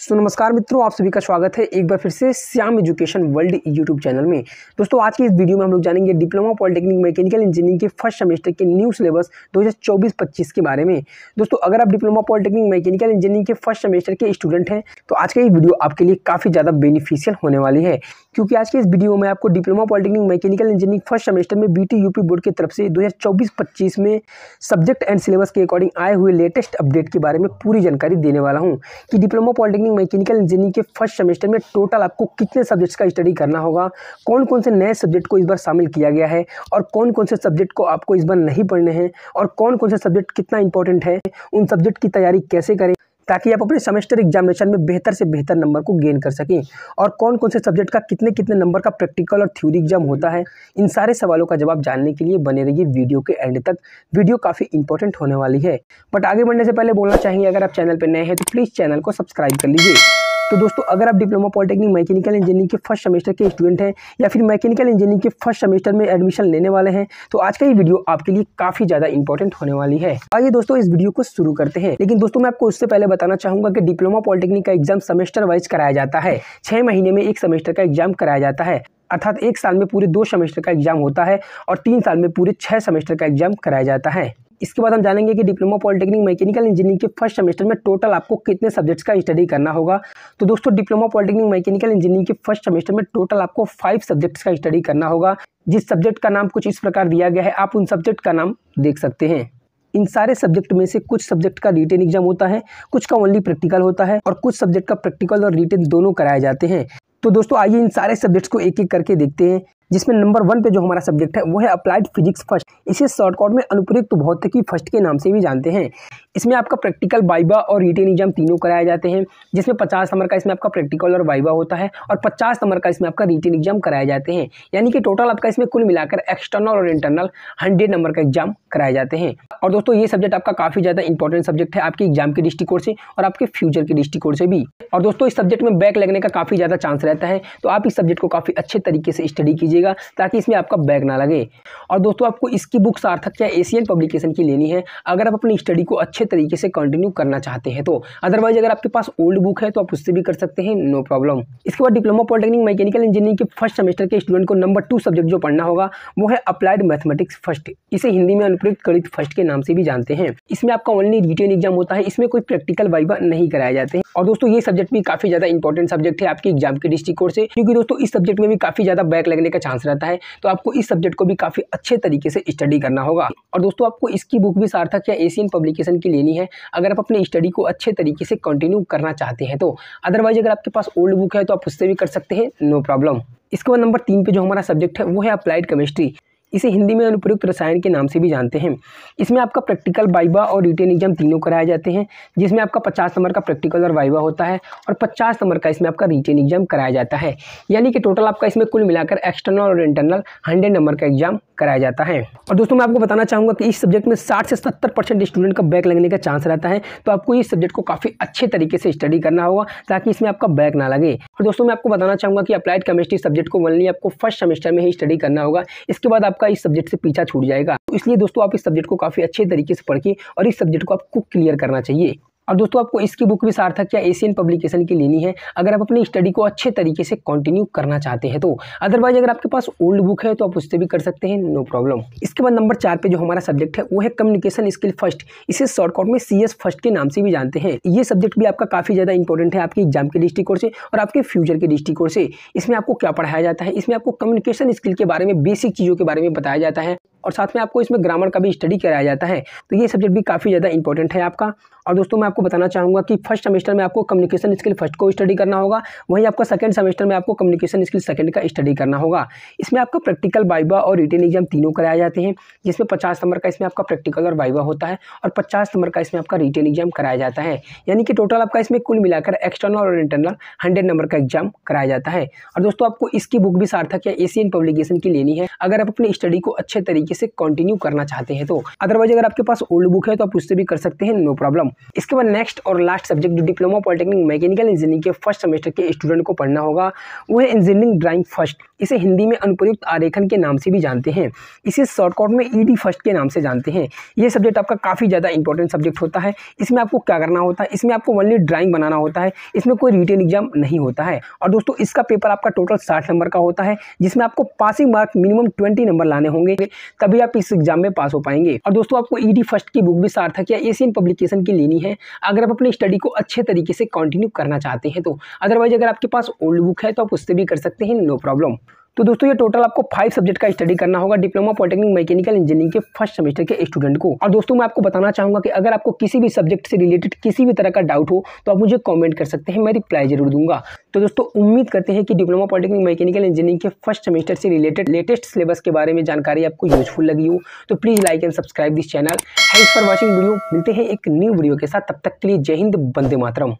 सो नमस्कार मित्रों, आप सभी का स्वागत है एक बार फिर से Shyam education world YouTube channel में। दोस्तों, आज की इस वीडियो में हम लोग जानेंगे डिप्लोमा पॉलिटेक्निक मैकेनिकल इंजीनियरिंग के फ़र्स्ट सेमेस्टर के न्यू सिलेबस 2024-25 के बारे में। दोस्तों, अगर आप डिप्लोमा पॉलिटेक्निक मैकेनिकल इंजीनियरिंग के फ़र्स्ट सेमेस्टर के स्टूडेंट हैं तो आज का ये वीडियो आपके लिए काफ़ी ज़्यादा बेनिफिशियल होने वाली है। क्योंकि आज के इस वीडियो में आपको diploma polytechnic mechanical engineering first semester में बीटी यूपी बोर्ड की तरफ़ से दो हज़ार में सब्जेक्ट एंड सिलेबस के अकॉर्डिंग आए हुए लेटेस्ट अपडेट के बारे में पूरी जानकारी देने वाला हूँ कि डिप्लोमा पॉलिटेक्निक मैकेनिकल इंजीनियरिंग के फ़र्स्ट सेमेस्टर में टोटल आपको कितने सब्जेक्ट्स का स्टडी करना होगा? कौन कौन से नए सब्जेक्ट को इस बार शामिल किया गया है? और कौन कौन से सब्जेक्ट को आपको इस बार नहीं पढ़ने हैं? और कौन कौन से सब्जेक्ट कितना इंपॉर्टेंट है? उन सब्जेक्ट की तैयारी कैसे करें? ताकि आप अपने सेमेस्टर एग्जामिनेशन में बेहतर से बेहतर नंबर को गेन कर सकें। और कौन कौन से सब्जेक्ट का, कितने कितने नंबर का प्रैक्टिकल और थ्योरी एग्ज़ाम होता है, इन सारे सवालों का जवाब जानने के लिए बने रहिए वीडियो के एंड तक। वीडियो काफ़ी इंपॉर्टेंट होने वाली है। बट आगे बढ़ने से पहले बोलना चाहेंगे अगर आप चैनल पर नए हैं तो प्लीज़ चैनल को सब्सक्राइब कर लीजिए। तो दोस्तों, अगर आप डिप्लोमा पॉलिटेक्निक मैकेनिकल इंजीनियरिंग के फ़र्स्ट सेमेस्टर के स्टूडेंट हैं या फिर मैकेनिकल इंजीनियरिंग के फ़र्स्ट सेमेस्टर में एडमिशन लेने वाले हैं तो आज का ये वीडियो आपके लिए काफ़ी ज़्यादा इंपॉर्टेंट होने वाली है। आइए दोस्तों, इस वीडियो को शुरू करते हैं। लेकिन दोस्तों, मैं आपको उससे पहले बताना चाहूँगा कि डिप्लोमा पॉलिटेक्निक का एग्ज़ाम सेमेस्टर वाइज कराया जाता है। छः महीने में एक सेमेस्टर का एग्ज़ाम कराया जाता है। अर्थात एक साल में पूरे दो सेमेस्टर का एग्ज़ाम होता है और तीन साल में पूरे छः सेमेस्टर का एग्ज़ाम कराया जाता है। इसके बाद हम जानेंगे कि डिप्लोमा पॉलिटेक्निक मैकेनिकल इंजीनियरिंग के फ़र्स्ट सेमेस्टर में टोटल आपको कितने सब्जेक्ट्स का स्टडी करना होगा। तो दोस्तों, डिप्लोमा पॉलिटेक्निक मैकेनिकल इंजीनियरिंग के फ़र्स्ट सेमेस्टर में टोटल आपको फाइव सब्जेक्ट्स का स्टडी करना होगा। जिस सब्जेक्ट का नाम कुछ इस प्रकार दिया गया है, आप उन सब्जेक्ट का नाम देख सकते हैं। इन सारे सब्जेक्ट में से कुछ सब्जेक्ट का रिटेन एग्ज़ाम होता है, कुछ का ओनली प्रैक्टिकल होता है और कुछ सब्जेक्ट का प्रैक्टिकल और रिटेन दोनों कराए जाते हैं। तो दोस्तों, आइए इन सारे सब्जेक्ट्स को एक एक करके देखते हैं। जिसमें नंबर वन पे जो हमारा सब्जेक्ट है, वो है अप्लाइड फिजिक्स फ़र्स्ट इसे शॉर्टकट में अनुप्रयुक्त भौतिकी फ़र्स्ट के नाम से भी जानते हैं। इसमें आपका प्रैक्टिकल वाइबा और रिटेन एग्ज़ाम तीनों कराए जाते हैं, जिसमें पचास नंबर का इसमें आपका प्रैक्टिकल और वाइबा होता है, और पचास नंबर का इसमें आपका रिटेन एग्ज़ाम कराए जाते हैं। यानी कि टोटल आपका इसमें कुल मिलाकर एक्सटर्नल और इंटरनल हंड्रेड नंबर का एग्ज़ाम कराए जाते हैं। और दोस्तों, ये सब्जेक्ट आपका काफ़ी ज़्यादा इंपॉर्टेंट सब्जेक्ट है आपके एग्ज़ाम के दृष्टिकोण से और आपके फ्यूचर के दृष्टिकोण से भी। और दोस्तों, इस सब्जेक्ट में बैक लगने का काफ़ी ज़्यादा चांस रहता है तो आप इस सब्जेक्ट को काफ़ी अच्छे तरीके से स्टडी कीजिएगा ताकि इसमें आपका बैग ना लगे। और दोस्तों, आपको इसकी बुक सार्थक या एशियन पब्लिकेशन की लेनी है, अगर आप अपनी स्टडी को अच्छे तरीके से कंटिन्यू करना चाहते हैं तो। अदरवाइज़ अगर आपके पास ओल्ड बुक है तो आप उससे भी कर सकते हैं नो प्रॉब्लम इसके बाद डिप्लोमा पॉलिटेक्निक मैकेनिकल इंजीनियरिंग के फ़र्स्ट सेमेस्टर के स्टूडेंट को नंबर टू सब्जेक्ट जो पढ़ना होगा, वो है अप्लाइड मैथमेटिक्स फ़र्स्ट इसे हिंदी में अनुप्रयुक्त गणित फ़र्स्ट के नाम से भी जानते हैं। इसमें आपका ओनली रिटेन एग्ज़ाम होता है, इसमें कोई प्रैक्टिकल वाइवा नहीं कराए जाते हैं। और दोस्तों, ये सब्जेक्ट भी काफ़ी ज़्यादा इंपॉर्टेंट सब्जेक्ट है आपके एग्ज़ाम के दृष्टिकोण से, क्योंकि दोस्तों, इस सब्जेक्ट में भी काफ़ी ज़्यादा बैक लगने का चांस रहता है तो आपको इस सब्जेक्ट को भी काफ़ी अच्छे तरीके से स्टडी करना होगा। और दोस्तों, आपको इसकी बुक भी सार्थक या एशियन पब्लिकेशन की लेनी है। अगर आप अपने स्टडी को अच्छे तरीके से कंटिन्यू करना चाहते हैं तो अदरवाइज़ अगर आपके पास ओल्ड बुक है तो आप उससे भी कर सकते हैं नो प्रॉब्लम इसके बाद नंबर तीन पे जो हमारा सब्जेक्ट है, वो है अप्लाइड केमिस्ट्री इसे हिंदी में अनुप्रयुक्त रसायन के नाम से भी जानते हैं। इसमें आपका प्रैक्टिकल वाइबा और रिटेन एग्ज़ाम तीनों कराए जाते हैं, जिसमें आपका पचास नंबर का प्रैक्टिकल और वाइबा होता है और पचास नंबर का इसमें आपका रिटेन एग्ज़ाम कराया जाता है। यानी कि टोटल आपका इसमें कुल मिलाकर एक्सटर्नल और इंटरनल हंड्रेड नंबर का एग्ज़ाम कराया जाता है। और दोस्तों, मैं आपको बताना चाहूँगा कि इस सब्जेक्ट में साठ से सत्तर परसेंट स्टूडेंट का बैक लगने का चांस रहता है तो आपको इस सब्जेक्ट को काफ़ी अच्छे तरीके से स्टडी करना होगा, ताकि इसमें आपका बैक ना लगे। और दोस्तों, मैं आपको बताना चाहूँगा कि अप्लाइड केमिस्ट्री सब्जेक्ट को ओनली आपको फ़र्स्ट सेमेस्टर में ही स्टडी करना होगा। इसके बाद आपका इस सब्जेक्ट से पीछा छूट जाएगा। तो इसलिए दोस्तों आप इस सब्जेक्ट को काफ़ी अच्छे तरीके से पढ़ के और इस सब्जेक्ट को आपको क्लियर करना चाहिए। और दोस्तों, आपको इसकी बुक भी सार्थक या एशियन पब्लिकेशन की लेनी है, अगर आप अपनी स्टडी को अच्छे तरीके से कंटिन्यू करना चाहते हैं तो। अदरवाइज़ अगर आपके पास ओल्ड बुक है तो आप उससे भी कर सकते हैं नो प्रॉब्लम इसके बाद नंबर चार पे जो हमारा सब्जेक्ट है, वो है कम्युनिकेशन स्किल फ़र्स्ट इसे शॉर्टकट में सीएस फ़र्स्ट के नाम से भी जानते हैं। ये सब्जेक्ट भी आपका काफ़ी ज़्यादा इंपॉर्टेंट है आपके एग्ज़ाम के दृष्टिकोण से और आपके फ्यूचर के दृष्टिकोण से। इसमें आपको क्या पढ़ाया जाता है? इसमें आपको कम्युनिकेशन स्किल के बारे में बेसिक चीज़ों के बारे में बताया जाता है। और साथ में आपको इसमें ग्रामर का भी स्टडी कराया जाता है। तो ये सब्जेक्ट भी काफ़ी ज़्यादा इंपॉर्टेंट है आपका। और दोस्तों, मैं आपको बताना चाहूँगा कि फ़र्स्ट सेमेस्टर में आपको कम्युनिकेशन स्किल फ़र्स्ट को स्टडी करना होगा। वहीं आपका सेकंड सेमेस्टर में आपको कम्युनिकेशन स्किल सेकंड का स्टडी करना होगा। इसमें आपका प्रैक्टिकल वाइबा और रिटेन एग्ज़ाम तीनों कराए जाते हैं। जिसमें पचास नंबर का इसमें आपका प्रैक्टिकल और वाइबा होता है और पचास नंबर का इसमें आपका रिटेन एग्ज़ाम कराया जाता है। यानी कि टोटल आपका इसमें कुल मिलाकर एक्सटर्नल और इंटरनल हंड्रेड नंबर का एग्ज़ाम कराया जाता है। और दोस्तों, आपको इसकी बुक भी सार्थक या एशियन पब्लिकेशन की लेनी है। अगर आप अपनी स्टडी को अच्छे तरीके तरीके से कंटिन्यू करना चाहते हैं। तो अदरवाइज़ अगर आपके पास ओल्ड बुक है तो आप उससे भी कर सकते हैं नो प्रॉब्लम इसके बाद नेक्स्ट और लास्ट सब्जेक्ट जो डिप्लोमा पॉलिटेक्निक मैकेनिकल इंजीनियरिंग के फ़र्स्ट सेमेस्टर के स्टूडेंट को पढ़ना होगा, वो है इंजीनियरिंग ड्राइंग फ़र्स्ट इसे हिंदी में अनुप्रयुक्त आरेखन के नाम से भी जानते हैं। इसे शॉर्टकट में ईडी फ़र्स्ट के नाम से जानते हैं। ये सब्जेक्ट आपका काफ़ी ज़्यादा इंपॉर्टेंट सब्जेक्ट होता है। इसमें आपको क्या करना होता है? इसमें आपको वनली ड्राइंग बनाना होता है। इसमें कोई रिटेन एग्ज़ाम नहीं होता है। और दोस्तों, इसका पेपर आपका टोटल साठ नंबर का होता है, जिसमें आपको passing mark minimum twenty number लाने होंगे। तभी आप इस एग्ज़ाम में पास हो पाएँगे। और दोस्तों, आपको ईडी फ़र्स्ट की बुक भी सार्थक या एशियन पब्लिकेशन की लेनी है, अगर आप अपनी स्टडी को अच्छे तरीके से कंटिन्यू करना चाहते हैं तो। अदरवाइज़ अगर आपके पास ओल्ड बुक है तो आप उससे भी कर सकते हैं नो प्रॉब्लम तो दोस्तों, ये टोटल आपको फाइव सब्जेक्ट का स्टडी करना होगा डिप्लोमा पॉलिटेक्निक मैकेनिकल इंजीनियरिंग के फ़र्स्ट सेमेस्टर के स्टूडेंट को। और दोस्तों, मैं आपको बताना चाहूँगा कि अगर आपको किसी भी सब्जेक्ट से रिलेटेड किसी भी तरह का डाउट हो तो आप मुझे कमेंट कर सकते हैं, मैं रिप्लाई ज़रूर दूँगा। तो दोस्तों, उम्मीद करते हैं कि डिप्लोमा पॉलिटेक्निक मैकेनिकल इंजीनियरिंग के फ़र्स्ट सेमेस्टर से रिलेटेड लेटेस्ट सिलेबस के बारे में जानकारी आपको यूजफुल लगी हो। तो please like and subscribe this channel thanks for watching video मिलते हैं एक न्यू वीडियो के साथ। तब तक के लिए जय हिंद बंदे मातरम।